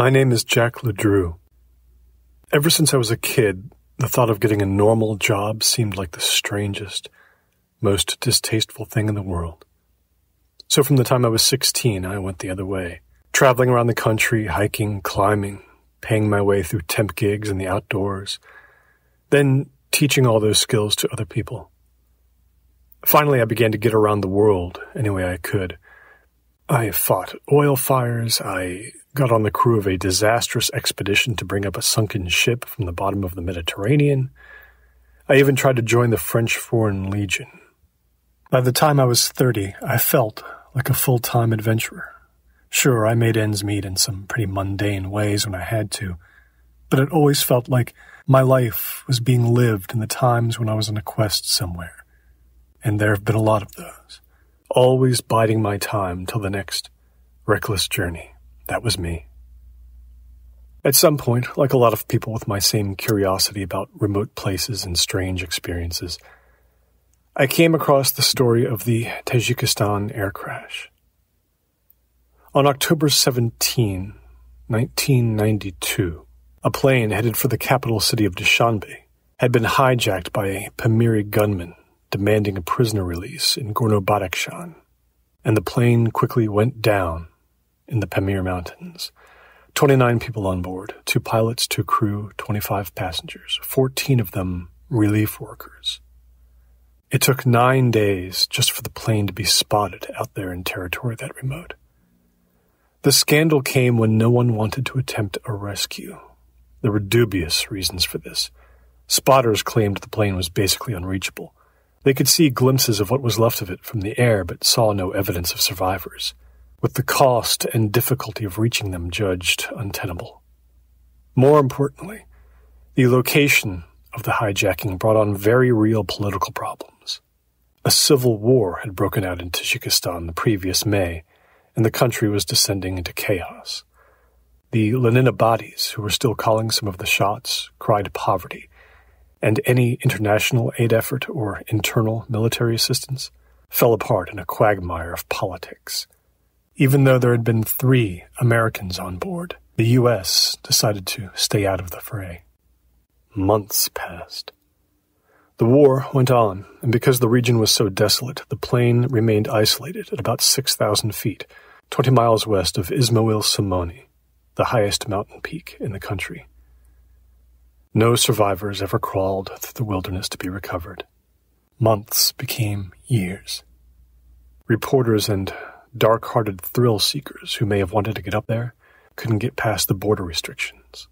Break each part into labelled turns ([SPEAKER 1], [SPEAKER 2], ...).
[SPEAKER 1] My name is Jack LeDrew. Ever since I was a kid, the thought of getting a normal job seemed like the strangest, most distasteful thing in the world. So from the time I was 16, I went the other way, traveling around the country, hiking, climbing, paying my way through temp gigs in the outdoors, then teaching all those skills to other people. Finally, I began to get around the world any way I could. I fought oil fires, I got on the crew of a disastrous expedition to bring up a sunken ship from the bottom of the Mediterranean. I even tried to join the French Foreign Legion. By the time I was 30, I felt like a full time adventurer. Sure, I made ends meet in some pretty mundane ways when I had to, but it always felt like my life was being lived in the times when I was on a quest somewhere. And there have been a lot of those. Always biding my time till the next reckless journey. That was me. At some point, like a lot of people with my same curiosity about remote places and strange experiences, I came across the story of the Tajikistan air crash. On October 17, 1992, a plane headed for the capital city of Dushanbe had been hijacked by a Pamiri gunman demanding a prisoner release in Gorno Badakhshan, and the plane quickly went down in the Pamir Mountains. 29 people on board, two pilots, two crew, 25 passengers, 14 of them relief workers. It took nine days just for the plane to be spotted out there in territory that remote. The scandal came when no one wanted to attempt a rescue. There were dubious reasons for this. Spotters claimed the plane was basically unreachable. They could see glimpses of what was left of it from the air, but saw no evidence of survivors with the cost and difficulty of reaching them judged untenable. More importantly, the location of the hijacking brought on very real political problems. A civil war had broken out in Tajikistan the previous May, and the country was descending into chaos. The Leninabadis, who were still calling some of the shots, cried poverty, and any international aid effort or internal military assistance fell apart in a quagmire of politics. Even though there had been three Americans on board, the U.S. decided to stay out of the fray. Months passed. The war went on, and because the region was so desolate, the plane remained isolated at about 6,000 feet, 20 miles west of Ismail Somoni, the highest mountain peak in the country. No survivors ever crawled through the wilderness to be recovered. Months became years. Reporters and dark hearted thrill seekers who may have wanted to get up there couldn't get past the border restrictions.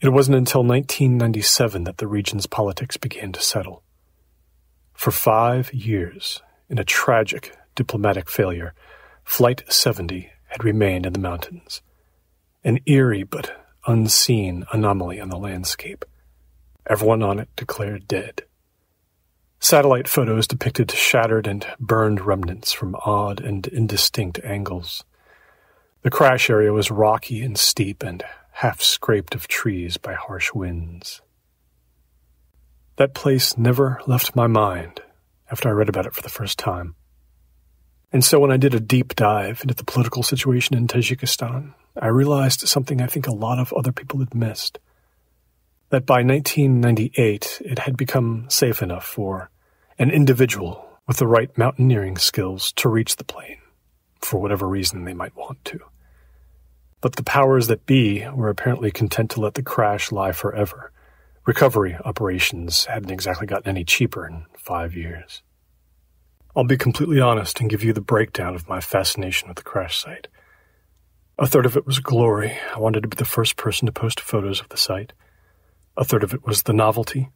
[SPEAKER 1] It wasn't until 1997 that the region's politics began to settle. For five years, in a tragic diplomatic failure, Flight 70 had remained in the mountains, an eerie but unseen anomaly on the landscape. Everyone on it declared dead. Satellite photos depicted shattered and burned remnants from odd and indistinct angles. The crash area was rocky and steep and half scraped of trees by harsh winds. That place never left my mind after I read about it for the first time. And so when I did a deep dive into the political situation in Tajikistan, I realized something I think a lot of other people had missed. That by 1998, it had become safe enough for an individual with the right mountaineering skills to reach the plane, for whatever reason they might want to. But the powers that be were apparently content to let the crash lie forever. Recovery operations hadn't exactly gotten any cheaper in five years. I'll be completely honest and give you the breakdown of my fascination with the crash site. A third of it was glory. I wanted to be the first person to post photos of the site. A third of it was the novelty,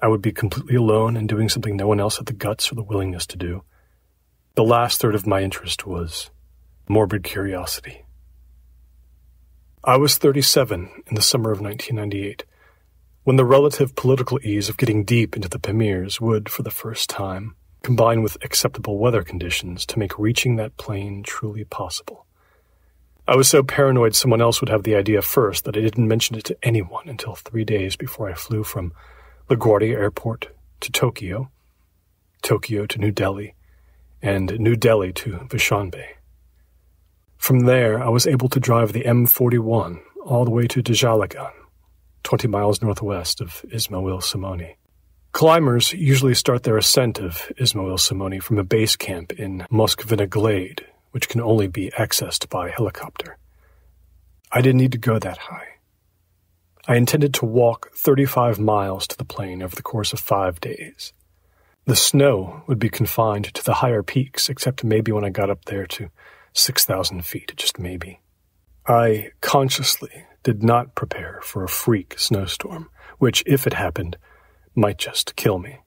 [SPEAKER 1] I would be completely alone and doing something no one else had the guts or the willingness to do. The last third of my interest was morbid curiosity. I was 37 in the summer of 1998, when the relative political ease of getting deep into the Pamirs would, for the first time, combine with acceptable weather conditions to make reaching that plane truly possible. I was so paranoid someone else would have the idea first that I didn't mention it to anyone until three days before I flew from LaGuardia Airport to Tokyo, Tokyo to New Delhi, and New Delhi to Dushanbe. From there, I was able to drive the M41 all the way to Djalagan, 20 miles northwest of Ismail Somoni. Climbers usually start their ascent of Ismail Somoni from a base camp in Moskvina Glade, which can only be accessed by helicopter. I didn't need to go that high. I intended to walk 35 miles to the plane over the course of five days. The snow would be confined to the higher peaks, except maybe when I got up there to 6,000 feet, just maybe. I consciously did not prepare for a freak snowstorm, which, if it happened, might just kill me.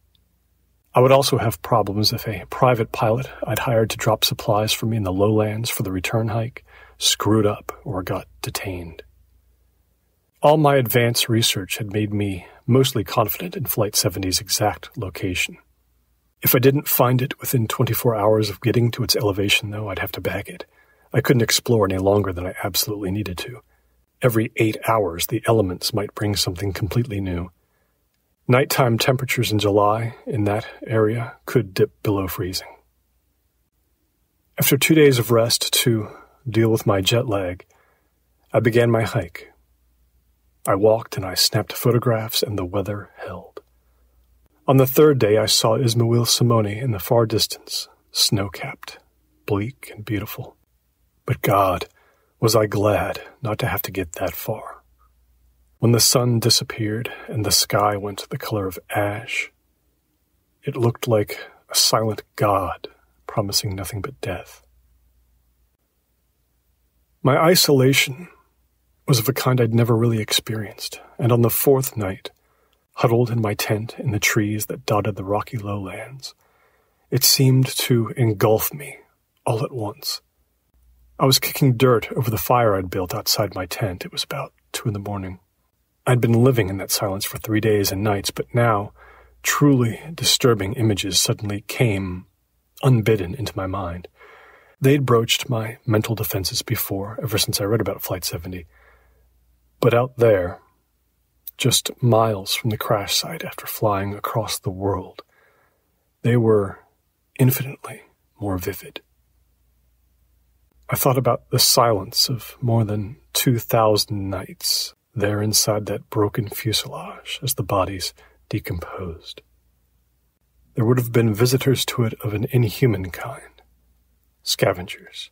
[SPEAKER 1] I would also have problems if a private pilot I'd hired to drop supplies for me in the lowlands for the return hike screwed up or got detained. All my advanced research had made me mostly confident in Flight 70's exact location. If I didn't find it within 24 hours of getting to its elevation, though, I'd have to bag it. I couldn't explore any longer than I absolutely needed to. Every eight hours, the elements might bring something completely new. Nighttime temperatures in July in that area could dip below freezing. After two days of rest to deal with my jet lag, I began my hike. I walked and I snapped photographs, and the weather held. On the third day, I saw Ismail Somoni in the far distance, snow capped, bleak, and beautiful. But God, was I glad not to have to get that far. When the sun disappeared and the sky went the color of ash, it looked like a silent God promising nothing but death. My isolation was of a kind I'd never really experienced, and on the fourth night, huddled in my tent in the trees that dotted the rocky lowlands, it seemed to engulf me all at once. I was kicking dirt over the fire I'd built outside my tent. It was about two in the morning. I'd been living in that silence for three days and nights, but now truly disturbing images suddenly came unbidden into my mind. They'd broached my mental defenses before, ever since I read about Flight 70. But out there, just miles from the crash site after flying across the world, they were infinitely more vivid. I thought about the silence of more than 2,000 nights there inside that broken fuselage as the bodies decomposed. There would have been visitors to it of an inhuman kind, scavengers,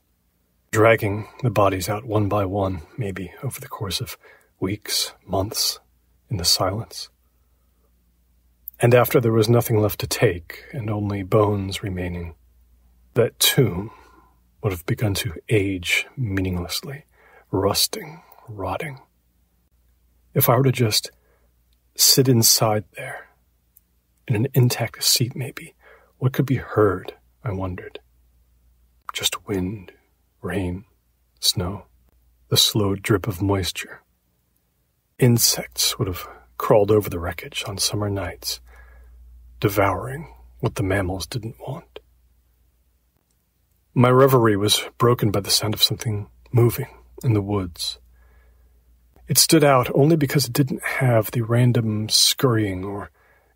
[SPEAKER 1] dragging the bodies out one by one, maybe over the course of weeks, months, in the silence. And after there was nothing left to take, and only bones remaining, that tomb would have begun to age meaninglessly, rusting, rotting. If I were to just sit inside there, in an intact seat maybe, what could be heard, I wondered? Just wind, rain, snow, the slow drip of moisture. Insects would have crawled over the wreckage on summer nights, devouring what the mammals didn't want. My reverie was broken by the sound of something moving in the woods. It stood out only because it didn't have the random scurrying or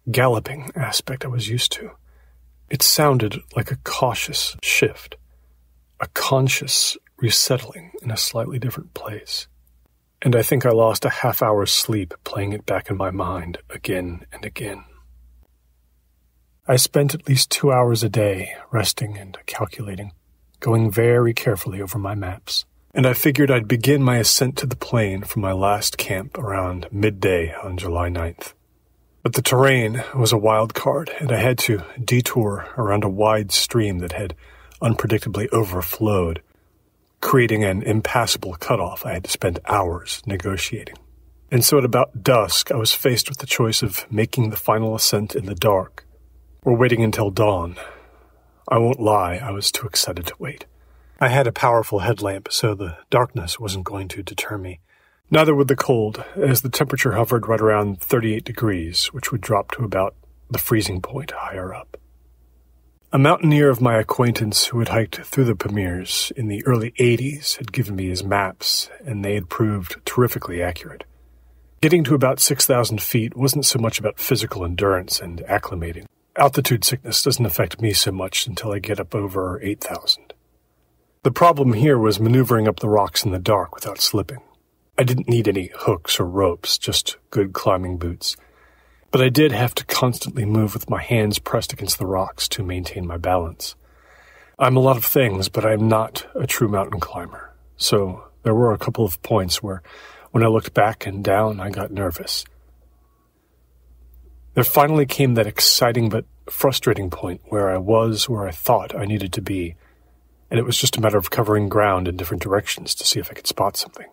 [SPEAKER 1] galloping aspect I was used to. It sounded like a cautious shift, a conscious resettling in a slightly different place and I think I lost a half hour's sleep playing it back in my mind again and again. I spent at least two hours a day resting and calculating, going very carefully over my maps, and I figured I'd begin my ascent to the plane from my last camp around midday on July 9th. But the terrain was a wild card, and I had to detour around a wide stream that had unpredictably overflowed creating an impassable cutoff I had to spend hours negotiating. And so at about dusk, I was faced with the choice of making the final ascent in the dark or waiting until dawn. I won't lie, I was too excited to wait. I had a powerful headlamp, so the darkness wasn't going to deter me. Neither would the cold, as the temperature hovered right around 38 degrees, which would drop to about the freezing point higher up. A mountaineer of my acquaintance who had hiked through the Pamirs in the early 80s had given me his maps, and they had proved terrifically accurate. Getting to about 6,000 feet wasn't so much about physical endurance and acclimating. Altitude sickness doesn't affect me so much until I get up over 8,000. The problem here was maneuvering up the rocks in the dark without slipping. I didn't need any hooks or ropes, just good climbing boots. But I did have to constantly move with my hands pressed against the rocks to maintain my balance. I'm a lot of things, but I'm not a true mountain climber. So there were a couple of points where, when I looked back and down, I got nervous. There finally came that exciting but frustrating point where I was where I thought I needed to be, and it was just a matter of covering ground in different directions to see if I could spot something.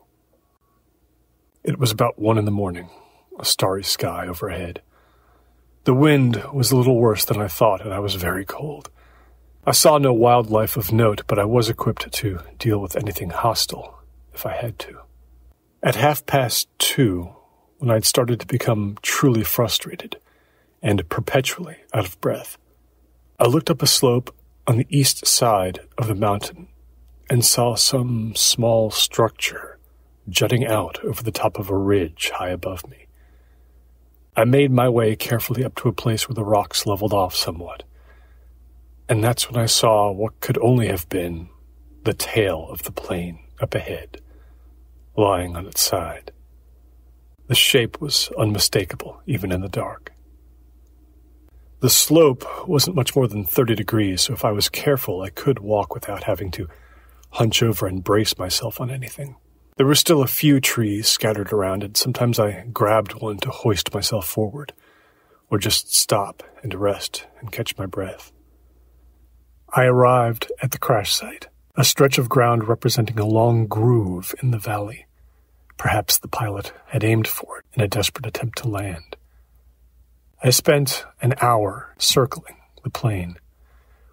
[SPEAKER 1] It was about one in the morning, a starry sky overhead. The wind was a little worse than I thought, and I was very cold. I saw no wildlife of note, but I was equipped to deal with anything hostile if I had to. At half past two, when I'd started to become truly frustrated and perpetually out of breath, I looked up a slope on the east side of the mountain and saw some small structure jutting out over the top of a ridge high above me. I made my way carefully up to a place where the rocks leveled off somewhat and that's when I saw what could only have been the tail of the plane up ahead, lying on its side. The shape was unmistakable, even in the dark. The slope wasn't much more than 30 degrees, so if I was careful, I could walk without having to hunch over and brace myself on anything. There were still a few trees scattered around, and sometimes I grabbed one to hoist myself forward, or just stop and rest and catch my breath. I arrived at the crash site, a stretch of ground representing a long groove in the valley. Perhaps the pilot had aimed for it in a desperate attempt to land. I spent an hour circling the plane,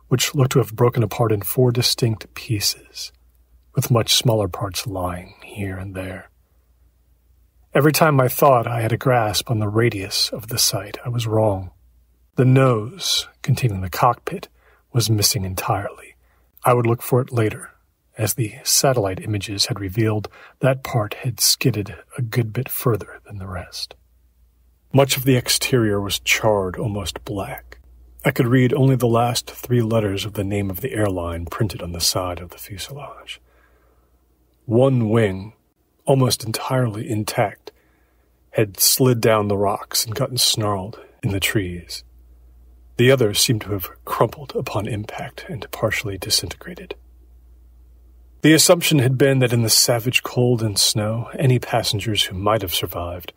[SPEAKER 1] which looked to have broken apart in four distinct pieces, with much smaller parts lying here and there. Every time I thought I had a grasp on the radius of the site, I was wrong. The nose, containing the cockpit, was missing entirely. I would look for it later, as the satellite images had revealed that part had skidded a good bit further than the rest. Much of the exterior was charred almost black. I could read only the last three letters of the name of the airline printed on the side of the fuselage. One wing, almost entirely intact, had slid down the rocks and gotten snarled in the trees. The other seemed to have crumpled upon impact and partially disintegrated. The assumption had been that in the savage cold and snow, any passengers who might have survived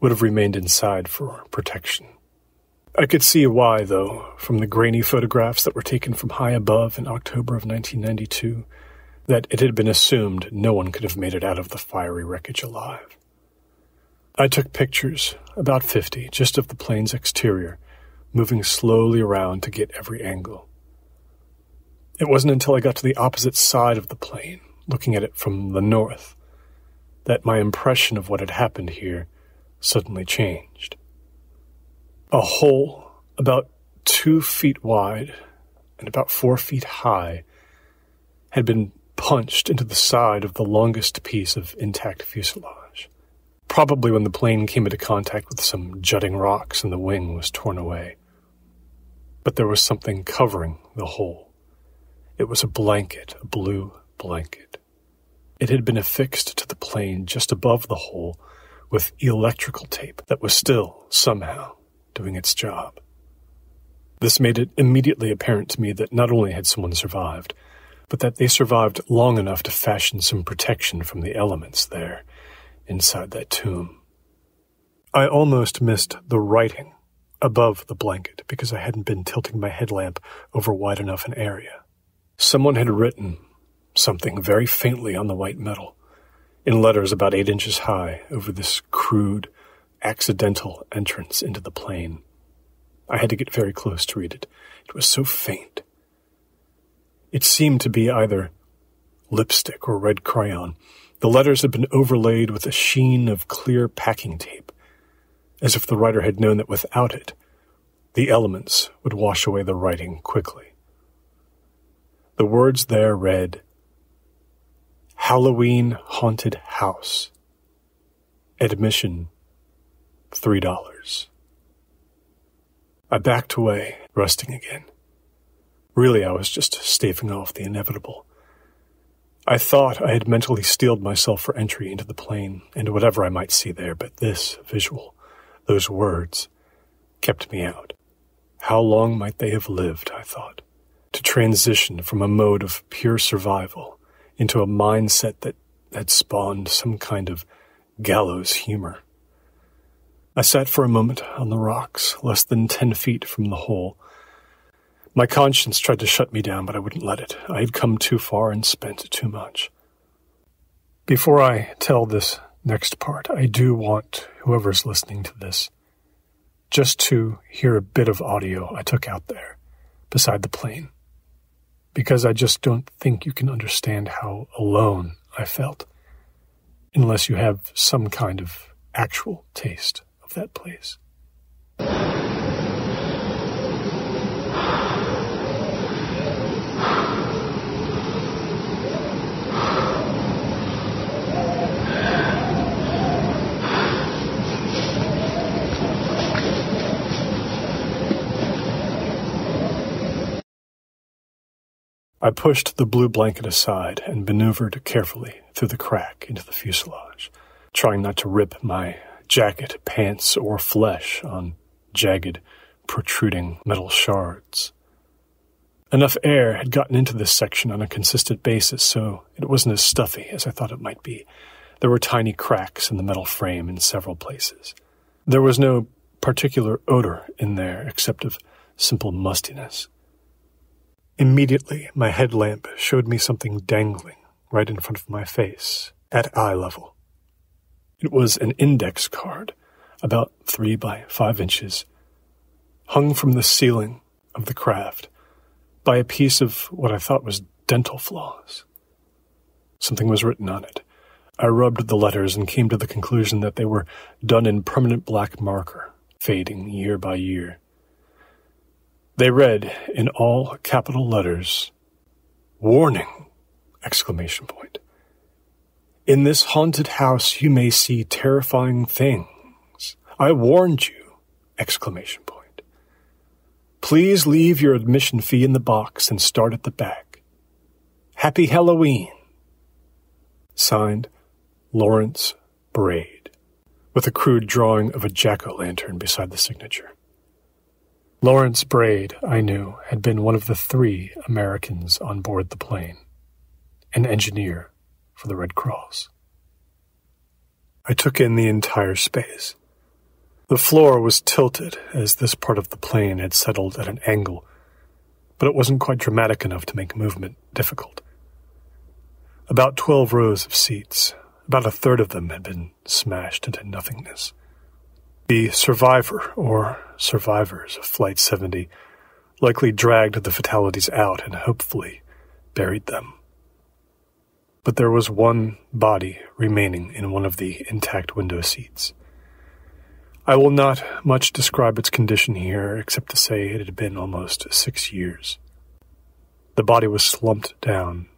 [SPEAKER 1] would have remained inside for protection. I could see why, though, from the grainy photographs that were taken from high above in October of 1992, that it had been assumed no one could have made it out of the fiery wreckage alive. I took pictures, about 50, just of the plane's exterior, moving slowly around to get every angle. It wasn't until I got to the opposite side of the plane, looking at it from the north, that my impression of what had happened here suddenly changed. A hole about two feet wide and about four feet high had been punched into the side of the longest piece of intact fuselage. Probably when the plane came into contact with some jutting rocks and the wing was torn away but there was something covering the hole. It was a blanket, a blue blanket. It had been affixed to the plane just above the hole with electrical tape that was still, somehow, doing its job. This made it immediately apparent to me that not only had someone survived, but that they survived long enough to fashion some protection from the elements there, inside that tomb. I almost missed the writing above the blanket because I hadn't been tilting my headlamp over wide enough an area. Someone had written something very faintly on the white metal, in letters about eight inches high, over this crude, accidental entrance into the plane. I had to get very close to read it. It was so faint. It seemed to be either lipstick or red crayon. The letters had been overlaid with a sheen of clear packing tape as if the writer had known that without it, the elements would wash away the writing quickly. The words there read, Halloween Haunted House. Admission, $3. I backed away, resting again. Really, I was just staving off the inevitable. I thought I had mentally steeled myself for entry into the plane and whatever I might see there, but this visual, those words, kept me out. How long might they have lived, I thought, to transition from a mode of pure survival into a mindset that had spawned some kind of gallows humor. I sat for a moment on the rocks, less than ten feet from the hole. My conscience tried to shut me down, but I wouldn't let it. I had come too far and spent too much. Before I tell this next part, I do want whoever's listening to this just to hear a bit of audio I took out there beside the plane. Because I just don't think you can understand how alone I felt unless you have some kind of actual taste of that place. I pushed the blue blanket aside and maneuvered carefully through the crack into the fuselage, trying not to rip my jacket, pants, or flesh on jagged, protruding metal shards. Enough air had gotten into this section on a consistent basis, so it wasn't as stuffy as I thought it might be. There were tiny cracks in the metal frame in several places. There was no particular odor in there except of simple mustiness. Immediately, my headlamp showed me something dangling right in front of my face, at eye level. It was an index card, about three by five inches, hung from the ceiling of the craft by a piece of what I thought was dental floss. Something was written on it. I rubbed the letters and came to the conclusion that they were done in permanent black marker, fading year by year. They read in all capital letters, Warning! Exclamation point. In this haunted house you may see terrifying things. I warned you! Exclamation point. Please leave your admission fee in the box and start at the back. Happy Halloween! Signed, Lawrence Braid, with a crude drawing of a jack-o'-lantern beside the signature. Lawrence Braid, I knew, had been one of the three Americans on board the plane, an engineer for the Red Cross. I took in the entire space. The floor was tilted as this part of the plane had settled at an angle, but it wasn't quite dramatic enough to make movement difficult. About twelve rows of seats, about a third of them had been smashed into nothingness. The survivor, or survivors of Flight 70, likely dragged the fatalities out and hopefully buried them. But there was one body remaining in one of the intact window seats. I will not much describe its condition here, except to say it had been almost six years. The body was slumped down,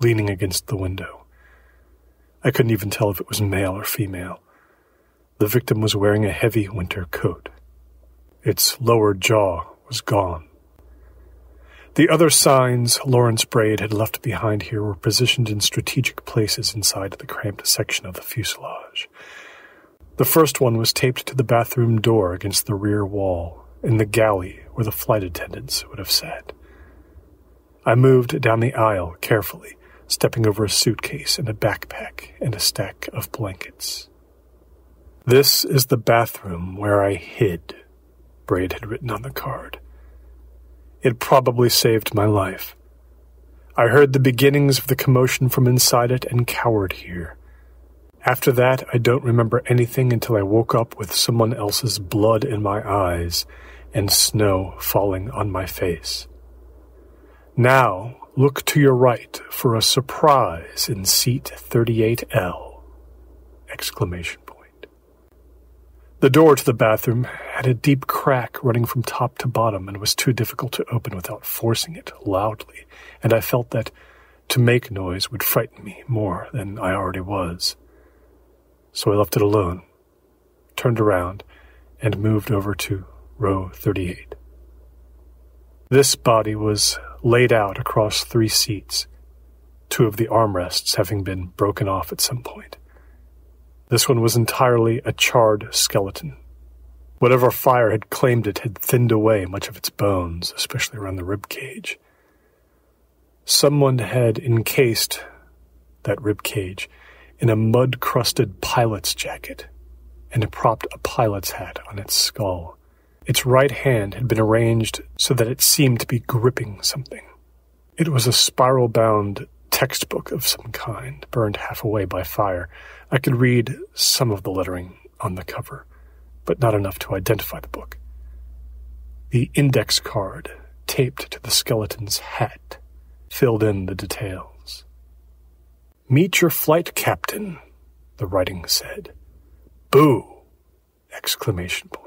[SPEAKER 1] leaning against the window. I couldn't even tell if it was male or female. The victim was wearing a heavy winter coat. Its lower jaw was gone. The other signs Lawrence Braid had left behind here were positioned in strategic places inside the cramped section of the fuselage. The first one was taped to the bathroom door against the rear wall, in the galley where the flight attendants would have sat. I moved down the aisle carefully, stepping over a suitcase and a backpack and a stack of blankets. This is the bathroom where I hid, Braid had written on the card. It probably saved my life. I heard the beginnings of the commotion from inside it and cowered here. After that, I don't remember anything until I woke up with someone else's blood in my eyes and snow falling on my face. Now, look to your right for a surprise in seat 38L! Exclamation the door to the bathroom had a deep crack running from top to bottom and was too difficult to open without forcing it loudly, and I felt that to make noise would frighten me more than I already was. So I left it alone, turned around, and moved over to row 38. This body was laid out across three seats. two of the armrests having been broken off at some point. This one was entirely a charred skeleton. Whatever fire had claimed it had thinned away much of its bones, especially around the rib cage. Someone had encased that rib cage in a mud crusted pilot's jacket and propped a pilot's hat on its skull. Its right hand had been arranged so that it seemed to be gripping something. It was a spiral bound textbook of some kind, burned half away by fire. I could read some of the lettering on the cover, but not enough to identify the book. The index card, taped to the skeleton's hat, filled in the details. Meet your flight captain, the writing said. Boo! Exclamation point.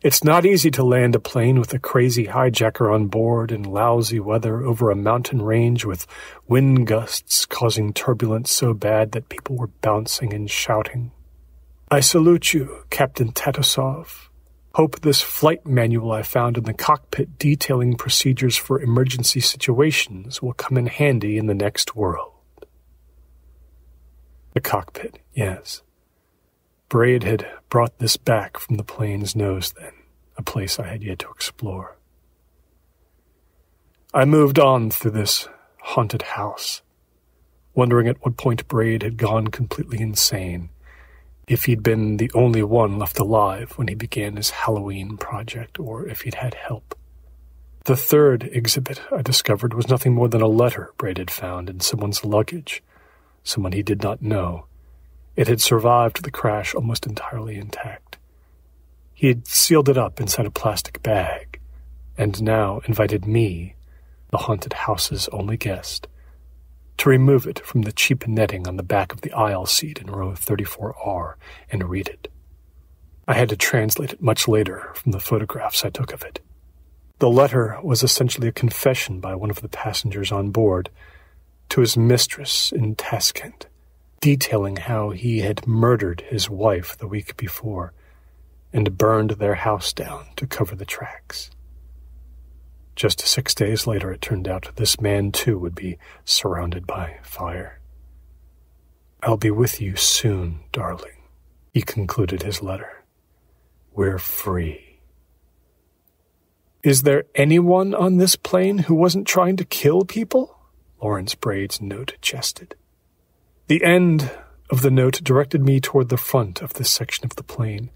[SPEAKER 1] It's not easy to land a plane with a crazy hijacker on board in lousy weather over a mountain range with wind gusts causing turbulence so bad that people were bouncing and shouting. I salute you, Captain Tatasov. Hope this flight manual I found in the cockpit detailing procedures for emergency situations will come in handy in the next world. The cockpit, yes. Braid had brought this back from the plane's nose then, a place I had yet to explore. I moved on through this haunted house, wondering at what point Braid had gone completely insane, if he'd been the only one left alive when he began his Halloween project, or if he'd had help. The third exhibit I discovered was nothing more than a letter Braid had found in someone's luggage, someone he did not know it had survived the crash almost entirely intact. He had sealed it up inside a plastic bag, and now invited me, the haunted house's only guest, to remove it from the cheap netting on the back of the aisle seat in row 34R and read it. I had to translate it much later from the photographs I took of it. The letter was essentially a confession by one of the passengers on board to his mistress in Tashkent detailing how he had murdered his wife the week before and burned their house down to cover the tracks. Just six days later, it turned out this man too would be surrounded by fire. I'll be with you soon, darling, he concluded his letter. We're free. Is there anyone on this plane who wasn't trying to kill people? Lawrence Braid's note jested. The end of the note directed me toward the front of this section of the plane,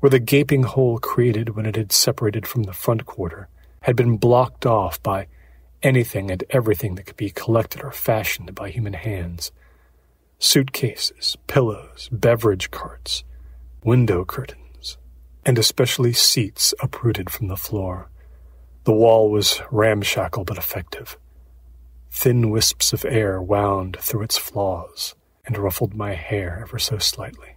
[SPEAKER 1] where the gaping hole created when it had separated from the front quarter had been blocked off by anything and everything that could be collected or fashioned by human hands. Suitcases, pillows, beverage carts, window curtains, and especially seats uprooted from the floor. The wall was ramshackle but effective. Thin wisps of air wound through its flaws and ruffled my hair ever so slightly.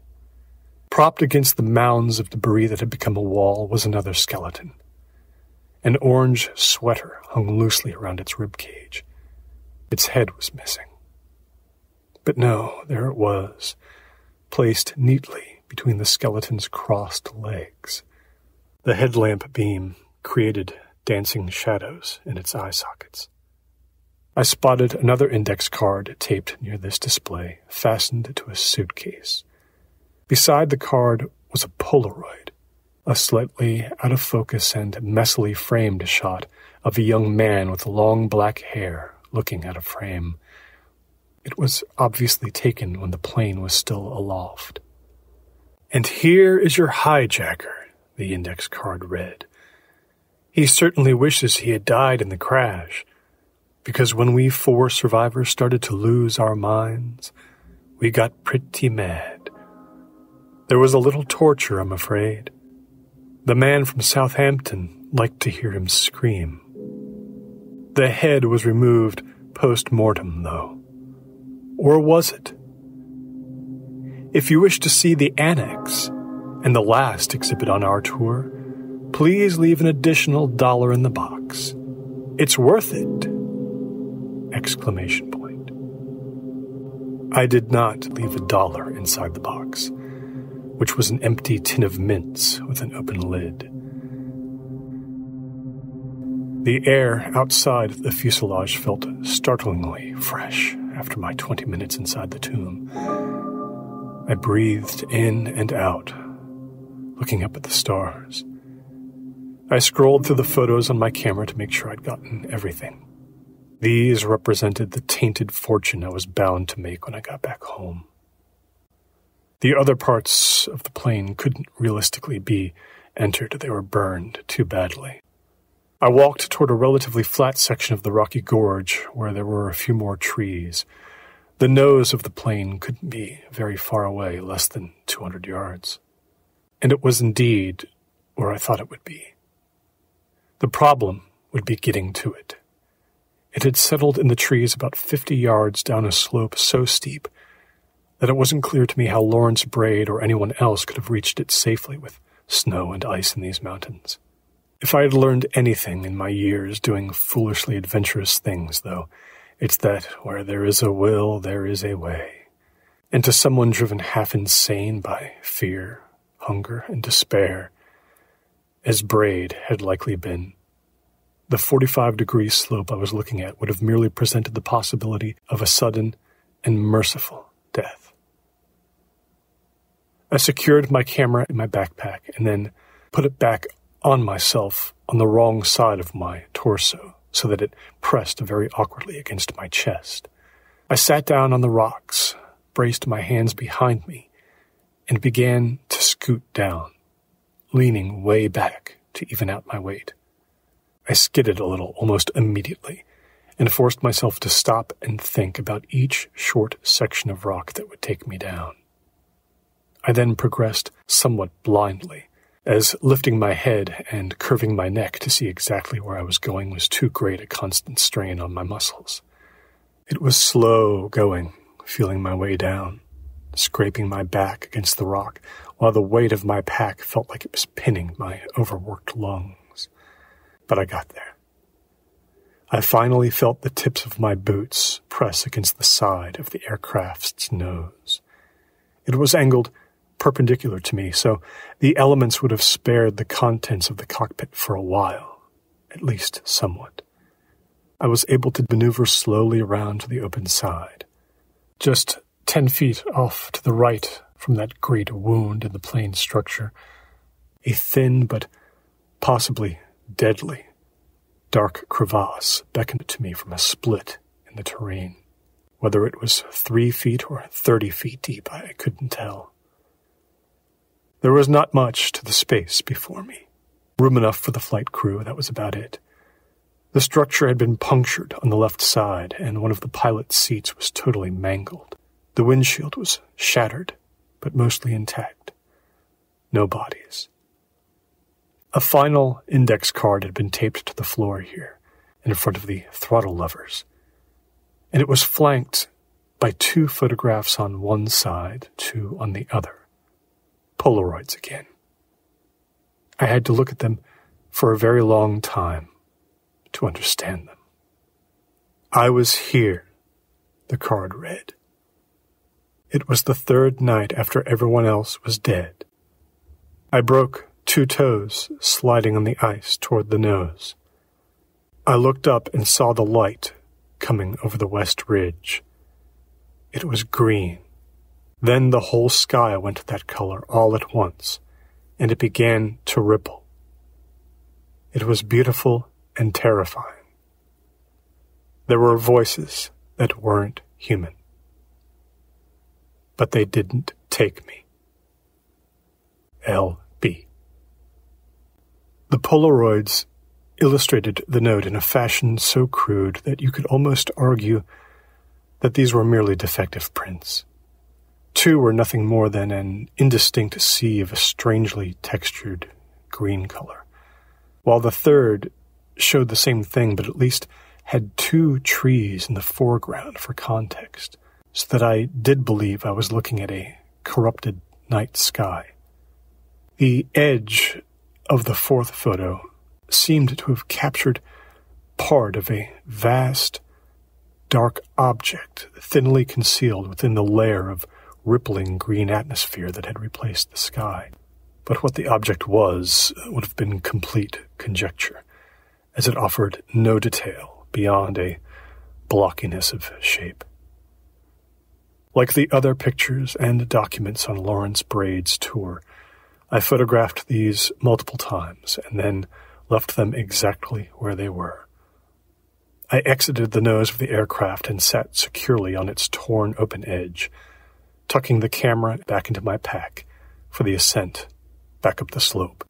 [SPEAKER 1] Propped against the mounds of debris that had become a wall was another skeleton. An orange sweater hung loosely around its rib cage. Its head was missing. But no, there it was, placed neatly between the skeleton's crossed legs. The headlamp beam created dancing shadows in its eye sockets. I spotted another index card taped near this display, fastened to a suitcase. Beside the card was a Polaroid, a slightly out of focus and messily framed shot of a young man with long black hair looking at a frame. It was obviously taken when the plane was still aloft. And here is your hijacker, the index card read. He certainly wishes he had died in the crash because when we four survivors started to lose our minds, we got pretty mad. There was a little torture, I'm afraid. The man from Southampton liked to hear him scream. The head was removed post mortem, though. Or was it? If you wish to see the annex and the last exhibit on our tour, please leave an additional dollar in the box. It's worth it. Exclamation point. I did not leave a dollar inside the box, which was an empty tin of mints with an open lid. The air outside the fuselage felt startlingly fresh after my 20 minutes inside the tomb. I breathed in and out, looking up at the stars. I scrolled through the photos on my camera to make sure I'd gotten everything. These represented the tainted fortune I was bound to make when I got back home. The other parts of the plane couldn't realistically be entered, they were burned too badly. I walked toward a relatively flat section of the rocky gorge where there were a few more trees. The nose of the plane couldn't be very far away, less than 200 yards. And it was indeed where I thought it would be. The problem would be getting to it. It had settled in the trees about 50 yards down a slope so steep that it wasn't clear to me how Lawrence Braid or anyone else could have reached it safely with snow and ice in these mountains. If I had learned anything in my years doing foolishly adventurous things, though, it's that where there is a will, there is a way. And to someone driven half insane by fear, hunger, and despair, as Braid had likely been, the 45 degree slope I was looking at would have merely presented the possibility of a sudden and merciful death. I secured my camera in my backpack and then put it back on myself on the wrong side of my torso so that it pressed very awkwardly against my chest. I sat down on the rocks, braced my hands behind me, and began to scoot down, leaning way back to even out my weight. I skidded a little almost immediately and forced myself to stop and think about each short section of rock that would take me down. I then progressed somewhat blindly, as lifting my head and curving my neck to see exactly where I was going was too great a constant strain on my muscles. It was slow going, feeling my way down, scraping my back against the rock, while the weight of my pack felt like it was pinning my overworked lungs. But I got there. I finally felt the tips of my boots press against the side of the aircraft's nose. It was angled perpendicular to me, so the elements would have spared the contents of the cockpit for a while, at least somewhat. I was able to maneuver slowly around to the open side. Just ten feet off to the right from that great wound in the plane structure, a thin but possibly deadly dark crevasse beckoned to me from a split in the terrain. Whether it was three feet or thirty feet deep, I couldn't tell. There was not much to the space before me. Room enough for the flight crew, that was about it. The structure had been punctured on the left side, and one of the pilot's seats was totally mangled. The windshield was shattered, but mostly intact. No bodies. A final index card had been taped to the floor here, in front of the throttle levers, and it was flanked by two photographs on one side, two on the other. Polaroids again. I had to look at them for a very long time to understand them. I was here, the card read. It was the third night after everyone else was dead. I broke two toes sliding on the ice toward the nose. I looked up and saw the light coming over the west ridge. It was green then the whole sky went that color all at once, and it began to ripple. It was beautiful and terrifying. There were voices that weren't human. But they didn't take me. L.B. The Polaroids illustrated the note in a fashion so crude that you could almost argue that these were merely defective prints. Two were nothing more than an indistinct sea of a strangely textured green color, while the third showed the same thing, but at least had two trees in the foreground for context, so that I did believe I was looking at a corrupted night sky. The edge of the fourth photo seemed to have captured part of a vast, dark object thinly concealed within the layer of rippling green atmosphere that had replaced the sky. But what the object was would have been complete conjecture. as it offered no detail beyond a blockiness of shape. Like the other pictures and documents on Lawrence Braid's tour, I photographed these multiple times and then left them exactly where they were. I exited the nose of the aircraft and sat securely on its torn open edge, tucking the camera back into my pack for the ascent back up the slope.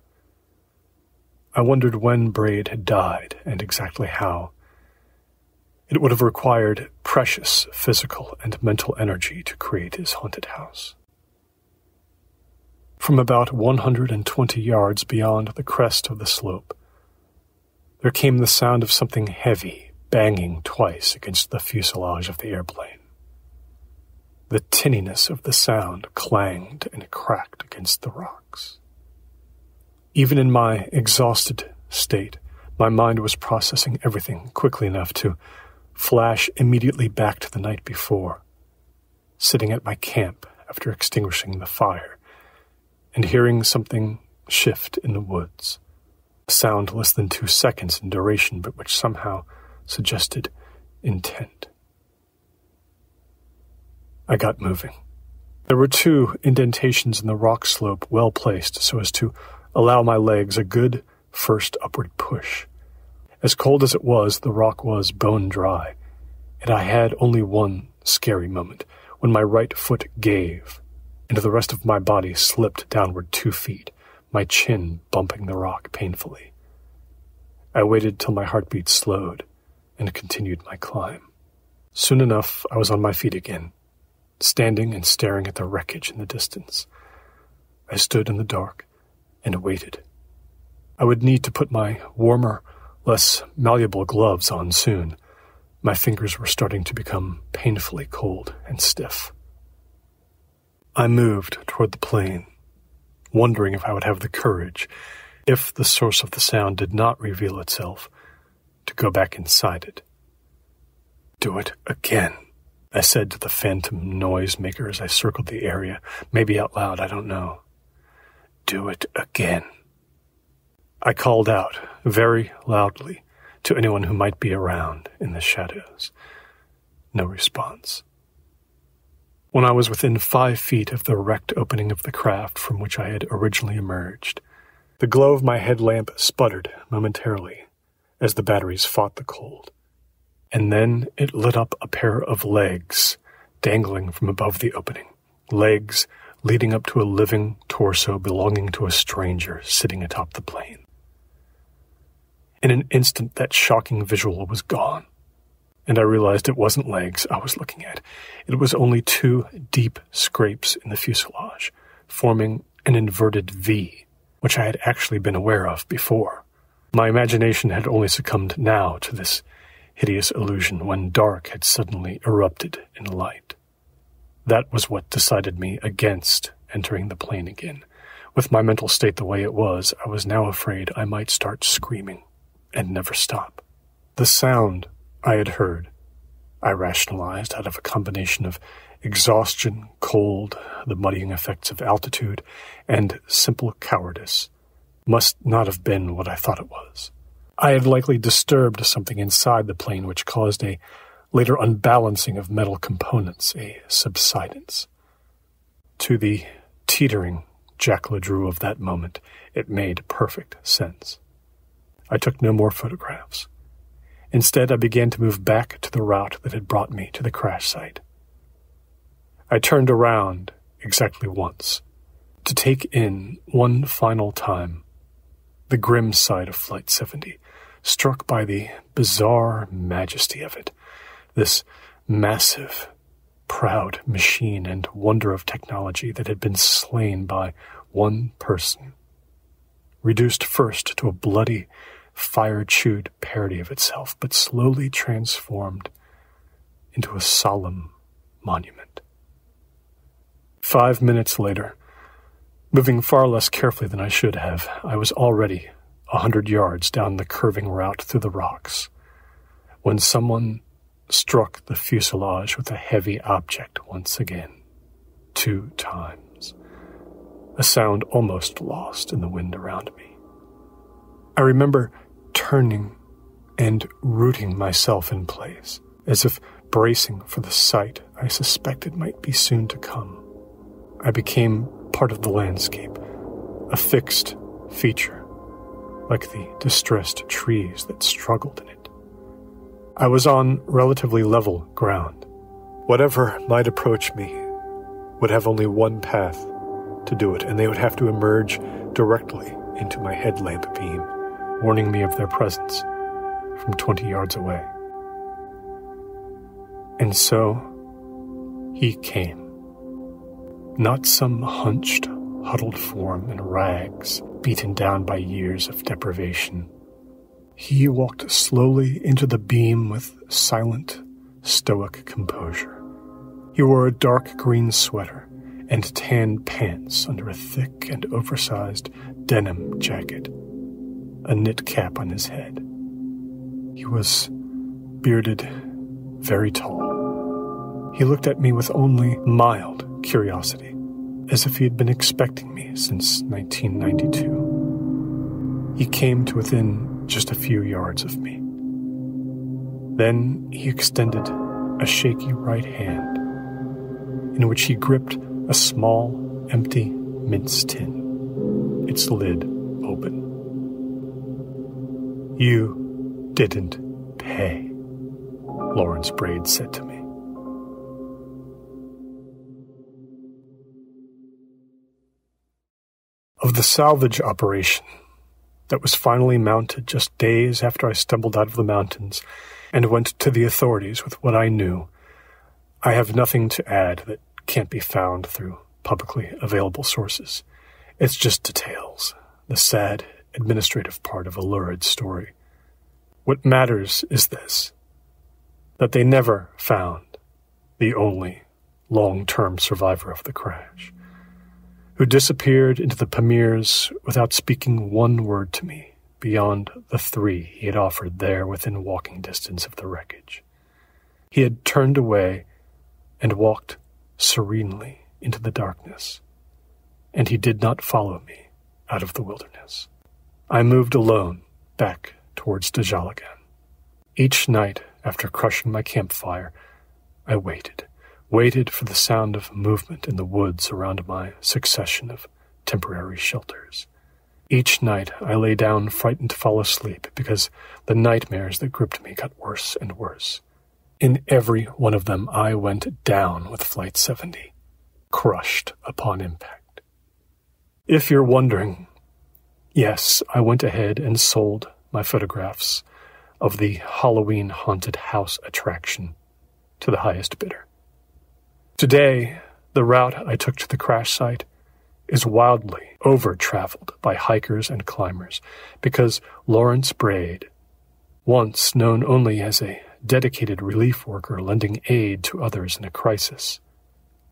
[SPEAKER 1] I wondered when Braid had died and exactly how. It would have required precious physical and mental energy to create his haunted house. From about 120 yards beyond the crest of the slope, there came the sound of something heavy banging twice against the fuselage of the airplane. The tinniness of the sound clanged and cracked against the rocks. Even in my exhausted state, my mind was processing everything quickly enough to flash immediately back to the night before, sitting at my camp after extinguishing the fire, and hearing something shift in the woods, a sound less than two seconds in duration, but which somehow suggested intent. I got moving. There were two indentations in the rock slope well placed so as to allow my legs a good first upward push. As cold as it was, the rock was bone dry, and I had only one scary moment when my right foot gave, and the rest of my body slipped downward two feet, my chin bumping the rock painfully. I waited till my heartbeat slowed and continued my climb. Soon enough, I was on my feet again, standing and staring at the wreckage in the distance. I stood in the dark and waited. I would need to put my warmer, less malleable gloves on soon. My fingers were starting to become painfully cold and stiff. I moved toward the plane, wondering if I would have the courage, if the source of the sound did not reveal itself, to go back inside it. Do it again, I said to the phantom noisemaker as I circled the area, maybe out loud, I don't know. Do it again. I called out, very loudly, to anyone who might be around in the shadows. No response. When I was within five feet of the wrecked opening of the craft from which I had originally emerged, the glow of my headlamp sputtered momentarily as the batteries fought the cold. And then it lit up a pair of legs dangling from above the opening. Legs leading up to a living torso belonging to a stranger sitting atop the plane. In an instant, that shocking visual was gone, and I realized it wasn't legs I was looking at. It was only two deep scrapes in the fuselage, forming an inverted V, which I had actually been aware of before. My imagination had only succumbed now to this hideous illusion when dark had suddenly erupted in light. That was what decided me against entering the plane again. With my mental state the way it was, I was now afraid I might start screaming and never stop. The sound I had heard, I rationalized out of a combination of exhaustion, cold, the muddying effects of altitude, and simple cowardice must not have been what I thought it was. I had likely disturbed something inside the plane which caused a later unbalancing of metal components, a subsidence. To the teetering Jack LeDrew of that moment, it made perfect sense. I took no more photographs. Instead, I began to move back to the route that had brought me to the crash site. I turned around exactly once to take in one final time the grim side of Flight 70, struck by the bizarre majesty of it. This massive, proud machine and wonder of technology that had been slain by one person. Reduced first to a bloody, fire chewed parody of itself, but slowly transformed into a solemn monument. Five minutes later, Moving far less carefully than I should have, I was already a hundred yards down the curving route through the rocks when someone struck the fuselage with a heavy object once again, two times, a sound almost lost in the wind around me. I remember turning and rooting myself in place, as if bracing for the sight I suspected might be soon to come. I became part of the landscape, a fixed feature, like the distressed trees that struggled in it. I was on relatively level ground. Whatever might approach me would have only one path to do it, and they would have to emerge directly into my headlamp beam, warning me of their presence from 20 yards away. And so he came. Not some hunched, huddled form in rags, beaten down by years of deprivation. He walked slowly into the beam with silent, stoic composure. He wore a dark green sweater and tan pants under a thick and oversized denim jacket, a knit cap on his head. He was bearded, very tall. He looked at me with only mild curiosity, as if he had been expecting me since 1992. He came to within just a few yards of me. Then he extended a shaky right hand, in which he gripped a small, empty mince tin, its lid open. You didn't pay, Lawrence Braid said to me. Of the salvage operation that was finally mounted just days after I stumbled out of the mountains and went to the authorities with what I knew, I have nothing to add that can't be found through publicly available sources. It's just details, the sad administrative part of a lurid story. What matters is this that they never found the only long term survivor of the crash, who disappeared into the Pamirs without speaking one word to me beyond the three he had offered there within walking distance of the wreckage. He had turned away and walked serenely into the darkness, and he did not follow me out of the wilderness. I moved alone back towards Dajjal again. Each night, after crushing my campfire, I waited, waited for the sound of movement in the woods around my succession of temporary shelters. Each night I lay down frightened to fall asleep because the nightmares that gripped me got worse and worse. In every one of them, I went down with Flight 70, crushed upon impact. If you're wondering, yes, I went ahead and sold my photographs of the Halloween haunted house attraction to the highest bidder. Today, the route I took to the crash site is wildly over traveled by hikers and climbers because Lawrence Braid, once known only as a dedicated relief worker lending aid to others in a crisis,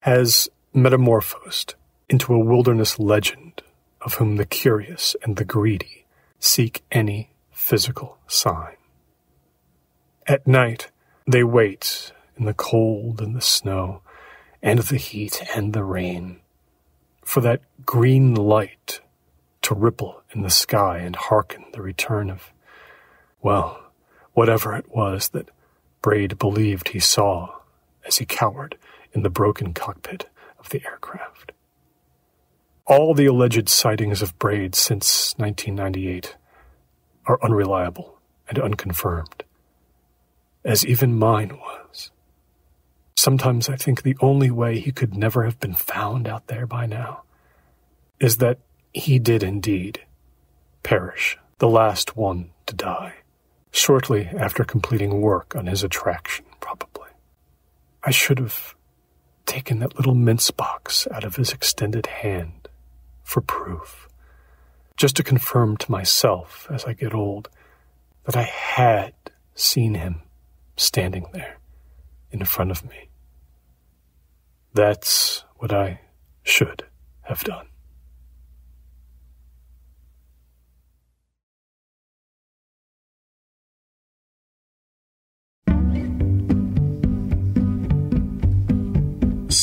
[SPEAKER 1] has metamorphosed into a wilderness legend of whom the curious and the greedy seek any physical sign. At night, they wait in the cold and the snow and the heat and the rain for that green light to ripple in the sky and hearken the return of, well, whatever it was that Braid believed he saw as he cowered in the broken cockpit of the aircraft. All the alleged sightings of Braid since 1998 are unreliable and unconfirmed, as even mine was. Sometimes I think the only way he could never have been found out there by now is that he did indeed perish, the last one to die shortly after completing work on his attraction, probably. I should have taken that little mince box out of his extended hand for proof, just to confirm to myself as I get old that I had seen him standing there in front of me. That's what I should have done.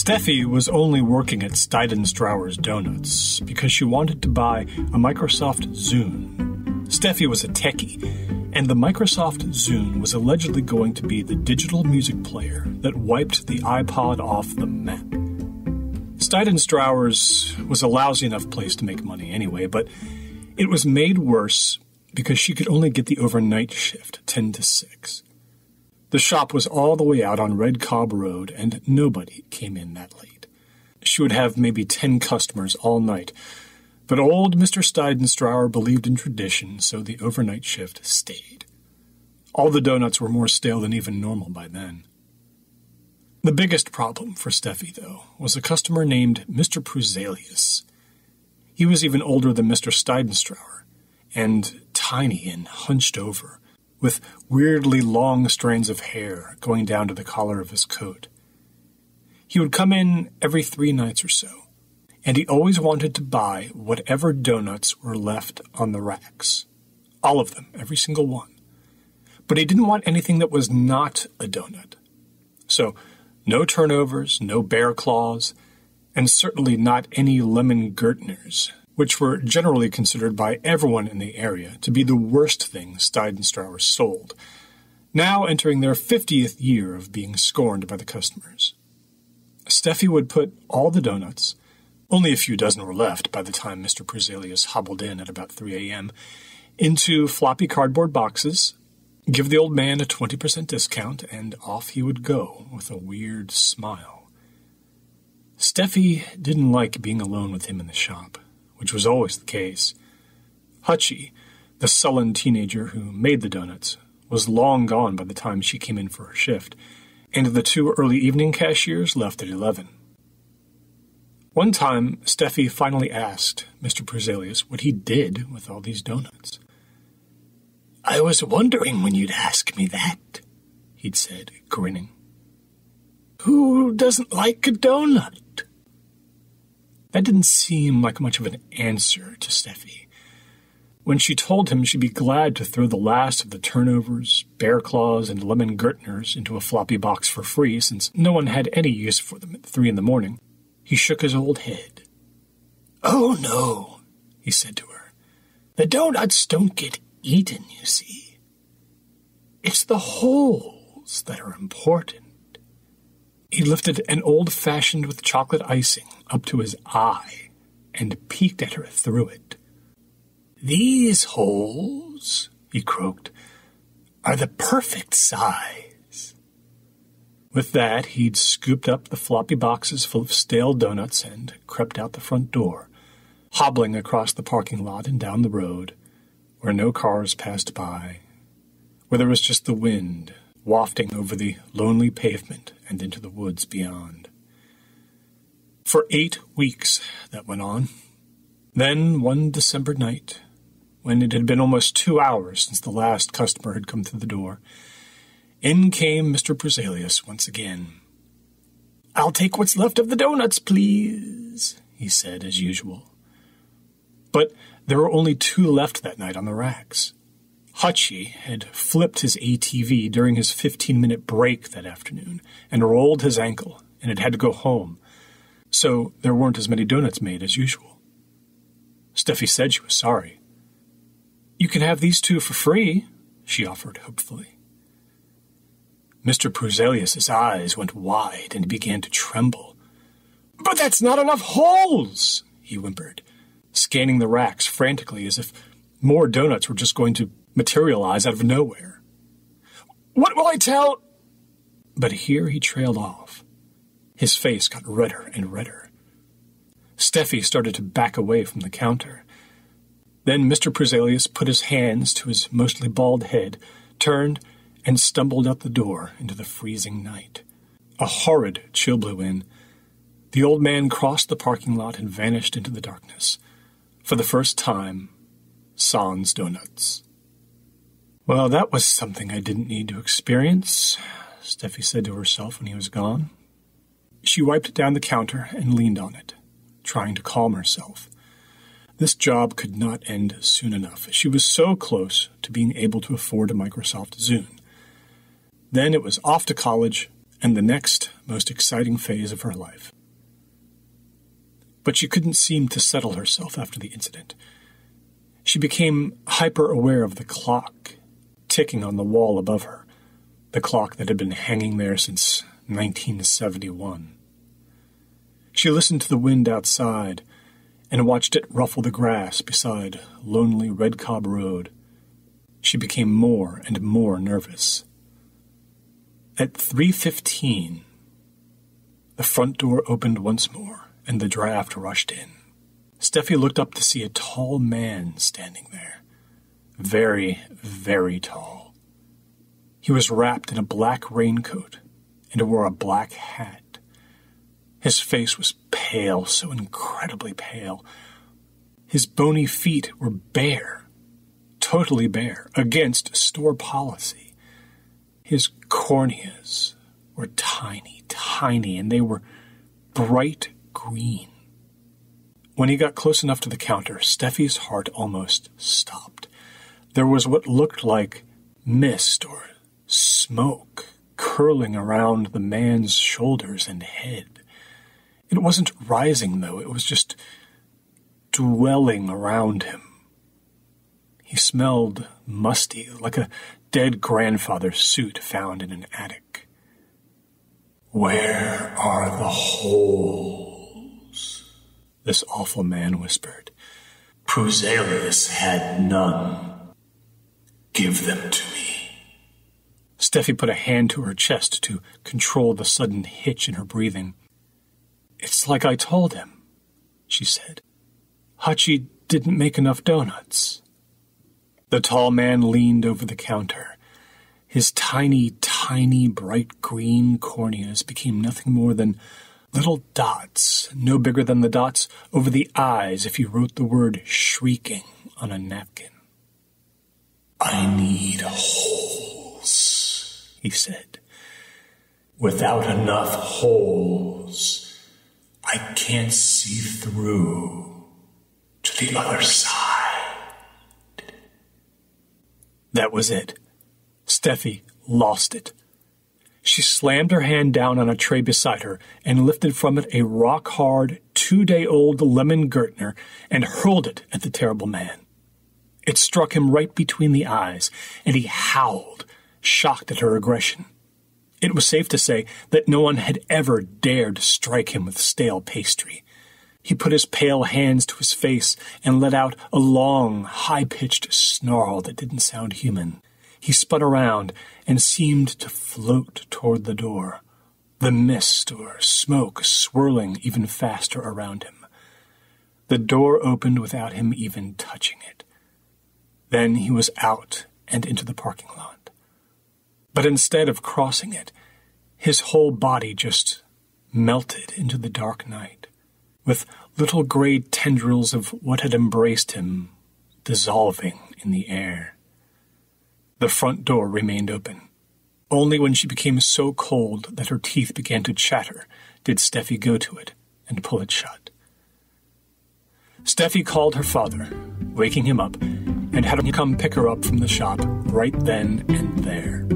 [SPEAKER 1] Steffi was only working at Steidenstrauer's Donuts because she wanted to buy a Microsoft Zune. Steffi was a techie And the Microsoft Zune was allegedly going to be the digital music player that wiped the iPod off the map. Steidenstrauer's was a lousy enough place to make money anyway, but it was made worse because she could only get the overnight shift, 10 to 6. The shop was all the way out on Red Cob Road, and nobody came in that late. She would have maybe 10 customers all night, but old Mr. Steidenstrauer believed in tradition, so the overnight shift stayed. All the donuts were more stale than even normal by then. The biggest problem for Steffi, though, was a customer named Mr. Pruselius. He was even older than Mr. Steidenstrauer, and tiny and hunched over, with weirdly long strands of hair going down to the collar of his coat. He would come in every three nights or so, and he always wanted to buy whatever donuts were left on the racks. All of them, every single one. But he didn't want anything that was not a donut. So, no turnovers, no bear claws, and certainly not any lemon Gertners, which were generally considered by everyone in the area to be the worst thing Steidenstrauer sold, now entering their 50th year of being scorned by the customers. Steffi would put all the donuts, only a few dozen were left by the time Mr. Preselius hobbled in at about 3 a.m., into floppy cardboard boxes give the old man a 20% discount, and off he would go with a weird smile. Steffi didn't like being alone with him in the shop, which was always the case. Hutchie, the sullen teenager who made the donuts, was long gone by the time she came in for her shift, and the two early evening cashiers left at 11. One time, Steffi finally asked Mr. Preselius what he did with all these donuts. I was wondering when you'd ask me that, he'd said, grinning. Who doesn't like a donut? That didn't seem like much of an answer to Steffi. When she told him she'd be glad to throw the last of the turnovers, bear claws, and lemon Gertners into a floppy box for free, since no one had any use for them at three in the morning, he shook his old head. Oh, no, he said to her. The donuts don't get eaten, you see. It's the holes that are important. He lifted an old fashioned with chocolate icing up to his eye and peeked at her through it. These holes, he croaked, are the perfect size. With that, he'd scooped up the floppy boxes full of stale donuts and crept out the front door, hobbling across the parking lot and down the road where no cars passed by, where there was just the wind wafting over the lonely pavement and into the woods beyond. For eight weeks that went on. Then, one December night, when it had been almost two hours since the last customer had come through the door, in came Mr. Preselius once again. I'll take what's left of the donuts, please, he said as usual. But there were only two left that night on the racks. Hutchie had flipped his ATV during his 15 minute break that afternoon and rolled his ankle and had had to go home, so there weren't as many donuts made as usual. Steffi said she was sorry. You can have these two for free, she offered hopefully. Mr. Pruselius's eyes went wide and began to tremble. But that's not enough holes, he whimpered scanning the racks frantically as if more donuts were just going to materialize out of nowhere. What will I tell? But here he trailed off. His face got redder and redder. Steffi started to back away from the counter. Then Mr. Preselius put his hands to his mostly bald head, turned, and stumbled out the door into the freezing night. A horrid chill blew in. The old man crossed the parking lot and vanished into the darkness. For the first time, sans donuts. Well, that was something I didn't need to experience, Steffi said to herself when he was gone. She wiped down the counter and leaned on it, trying to calm herself. This job could not end soon enough. She was so close to being able to afford a Microsoft Zune. Then it was off to college and the next most exciting phase of her life but she couldn't seem to settle herself after the incident. She became hyper aware of the clock ticking on the wall above her, the clock that had been hanging there since 1971. She listened to the wind outside and watched it ruffle the grass beside lonely Red Cob Road. She became more and more nervous. At 3:15, the front door opened once more and the draft rushed in. Steffi looked up to see a tall man standing there. Very, very tall. He was wrapped in a black raincoat and wore a black hat. His face was pale, so incredibly pale. His bony feet were bare, totally bare, against store policy. His corneas were tiny, tiny, and they were bright green. When he got close enough to the counter, Steffi's heart almost stopped. There was what looked like mist or smoke curling around the man's shoulders and head. It wasn't rising, though, it was just dwelling around him. He smelled musty, like a dead grandfather's suit found in an attic. Where are the holes? this awful man whispered. Pruselius had none. Give them to me. Steffi put a hand to her chest to control the sudden hitch in her breathing. It's like I told him, she said. Hutchie didn't make enough donuts. The tall man leaned over the counter. His tiny, tiny, bright green corneas became nothing more than Little dots, no bigger than the dots over the eyes if you wrote the word shrieking on a napkin. I need holes, he said. Without enough holes, I can't see through to the other side. That was it. Steffi lost it. She slammed her hand down on a tray beside her and lifted from it a rock hard, two day old lemon Gertner and hurled it at the terrible man. It struck him right between the eyes, and he howled, shocked at her aggression. It was safe to say that no one had ever dared strike him with stale pastry. He put his pale hands to his face and let out a long, high pitched snarl that didn't sound human. He spun around and seemed to float toward the door, the mist or smoke swirling even faster around him. The door opened without him even touching it. Then he was out and into the parking lot. But instead of crossing it, his whole body just melted into the dark night, with little gray tendrils of what had embraced him dissolving in the air. The front door remained open. Only when she became so cold that her teeth began to chatter did Steffi go to it and pull it shut. Steffi called her father, waking him up, and had him come pick her up from the shop right then and there.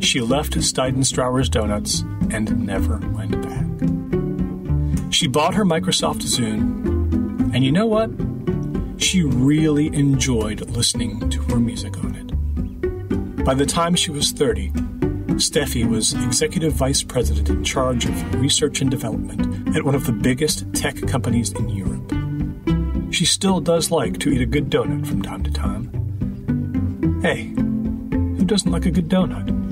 [SPEAKER 1] She left Steidenstrauer's Donuts and never went back. She bought her Microsoft Zune, and you know what? She really enjoyed listening to her music on it. By the time she was 30, Steffi was executive vice president in charge of research and development at one of the biggest tech companies in Europe. She still does like to eat a good donut from time to time. Hey, who doesn't like a good donut?